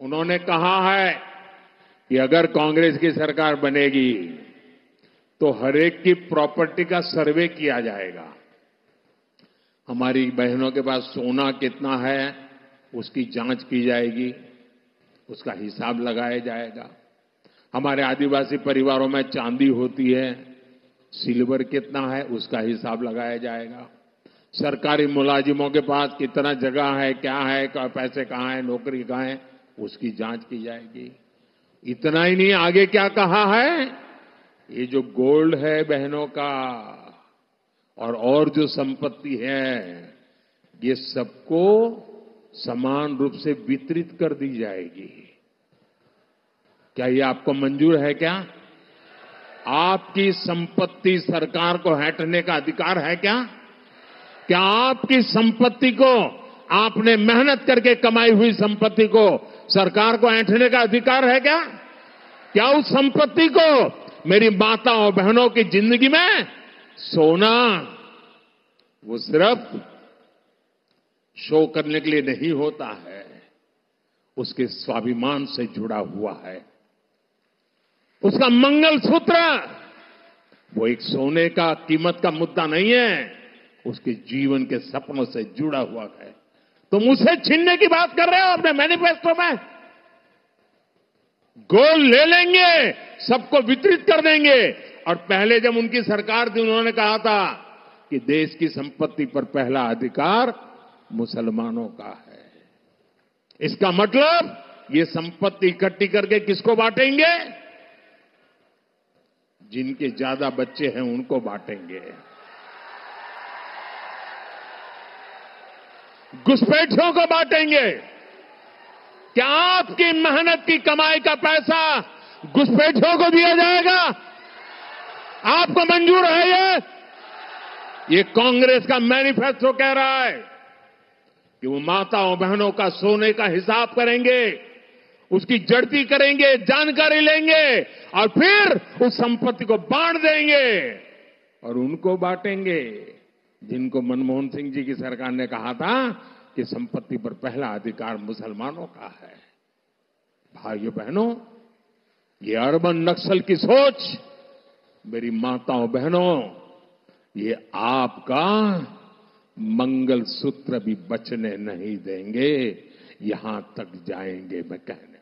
उन्होंने कहा है कि अगर कांग्रेस की सरकार बनेगी तो हरेक की प्रॉपर्टी का सर्वे किया जाएगा। हमारी बहनों के पास सोना कितना है, उसकी जाँच की जाएगी, उसका हिसाब लगाया जाएगा। हमारे आदिवासी परिवारों में चांदी होती है, सिल्वर कितना है, उसका हिसाब लगाया जाएगा। सरकारी मुलाजिमों के पास कितना जगह है, क्या है पैसे कहाँ है, नौकरी कहाँ है उसकी जाँच की जाएगी। इतना ही नहीं, आगे क्या कहा है? ये जो गोल्ड है बहनों का, और और जो संपत्ति है, ये सबको समान रूप से वितरित कर दी जाएगी। क्या ये आपको मंजूर है क्या? आपकी संपत्ति सरकार को हटने का अधिकार है क्या? क्या आपकी संपत्ति को आपने मेहनत करके कमाई हुई संपत्ति को सरकार को ऐंठने का अधिकार है क्या? क्या उस संपत्ति को मेरी माताओं बहनों की ज़िंदगी में सोना, वो सिर्फ़ शो करने के लिए नहीं होता है, उसके स्वाभिमान से जुड़ा हुआ है। उसका मंगल सूत्र वो एक सोने का कीमत का मुद्दा नहीं है, उसके जीवन के सपनों से जुड़ा हुआ है। तुम उसे छीनने की बात कर रहे हो, अपने मैनिफेस्टो में। गोल ले लेंगे, सबको वितरित कर देंगे। और पहले जब उनकी सरकार थी, उन्होंने कहा था कि देश की संपत्ति पर पहला अधिकार मुसलमानों का है। इसका मतलब ये संपत्ति इकट्ठी करके किसको बांटेंगे? जिनके ज़्यादा बच्चे हैं, उनको बांटेंगे। घुसपैठियों को बांटेंगे। क्या आपकी मेहनत की कमाई का पैसा घुसपैठियों को दिया जाएगा? आपको मंजूर है ये? ये कांग्रेस का मैनिफेस्टो कह रहा है कि वो माताओं बहनों का सोने का हिसाब करेंगे, उसकी जड़ती करेंगे, जानकारी लेंगे और फिर उस संपत्ति को बांट देंगे और उनको बांटेंगे। जिनको मनमोहन सिंह जी की सरकार ने कहा था कि संपत्ति पर पहला अधिकार मुसलमानों का है। भाइयों बहनों, ये अर्बन नक्सल की सोच, मेरी माताओं बहनों, ये आपका मंगल सूत्र भी बचने नहीं देंगे। यहाँ तक जाएँगे, मैं कह